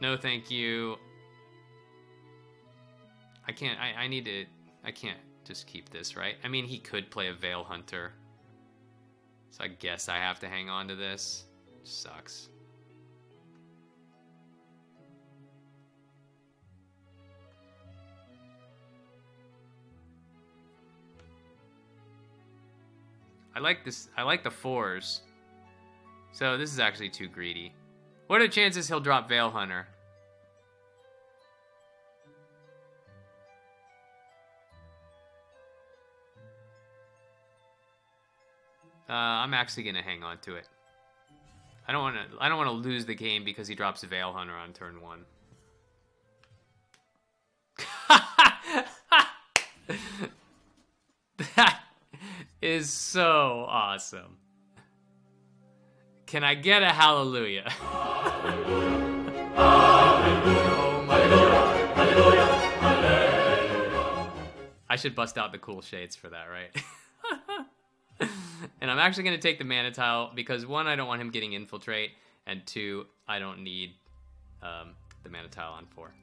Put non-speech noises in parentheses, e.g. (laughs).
No, thank you. I can't. I, I need to. I can't just keep this, right? I mean, he could play a Vale Hunter. So I guess I have to hang on to this. Sucks. I like this. I like the fours. So this is actually too greedy. What are the chances he'll drop Vale Hunter? Uh, I'm actually gonna hang on to it. I don't want to. I don't want to lose the game because he drops Vale Hunter on turn one. (laughs) that is so awesome. Can I get a hallelujah? (laughs) I should bust out the cool shades for that, right? (laughs) (laughs) and I'm actually going to take the mana tile because one, I don't want him getting infiltrate, and two, I don't need um, the mana tile on four.